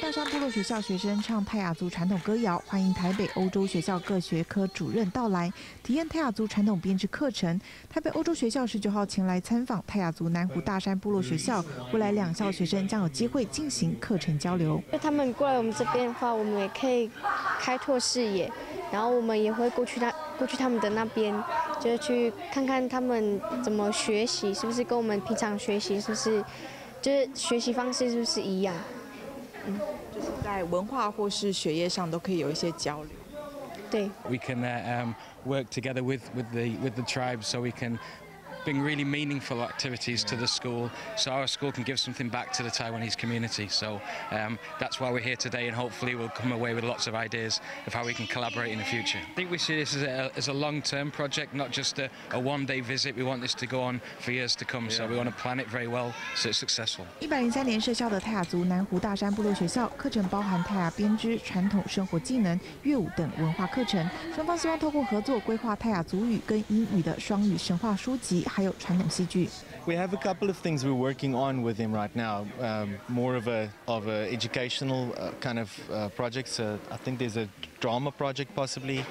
大山部落学校学生唱泰雅族传统歌谣，欢迎台北欧洲学校各学科主任到来，体验泰雅族传统编织课程。台北欧洲学校十九号前来参访泰雅族南湖大山部落学校，未来两校学生将有机会进行课程交流。那他们过来我们这边的话，我们也可以开拓视野，然后我们也会过去他过去他们的那边，就是去看看他们怎么学习，是不是跟我们平常学习是不是，就是学习方式是不是一样？嗯，就是在文化或是学业上都可以有一些交流。对。We can um work together with with the with the tribes, so we can. bring really meaningful activities to the school so our school can give something back to the Taiwanese community. So um, that's why we're here today and hopefully we'll come away with lots of ideas of how we can collaborate in the future. I think we see this as a, as a long-term project, not just a, a one-day visit. We want this to go on for years to come, so we want to plan it very well so it's successful. 一百零三年设校的泰雅族南湖大山部落学校，课程包含泰雅编织、传统生活技能、乐舞等文化课程。双方希望透过合作，规划泰雅族语跟英语的双语神话书籍。 We have a couple of things we're working on with him right now. Um, more of a of a educational uh, kind of uh, projects. Uh, I think there's a drama project possibly.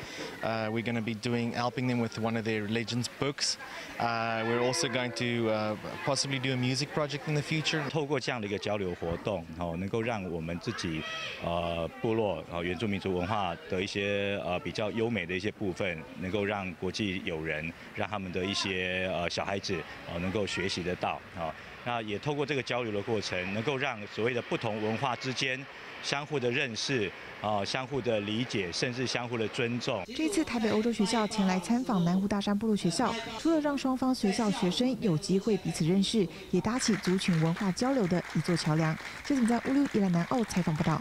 Uh, we're going to be doing helping them with one of their legends books. Uh, we're also going to uh, possibly do a music project in the future. 透过这样的一个交流活动，哦，能够让我们自己呃部落啊原住民族文化的一些呃比较优美的一些部分，能够让国际友人，让他们的一些呃 小孩子啊能够学习得到啊。那也透过这个交流的过程，能够让所谓的不同文化之间相互的认识啊，相互的理解，甚至相互的尊重。这次台北欧洲学校前来参访南湖大山部落学校，除了让双方学校学生有机会彼此认识，也搭起族群文化交流的一座桥梁。这是在乌鲁伊兰南澳采访报道。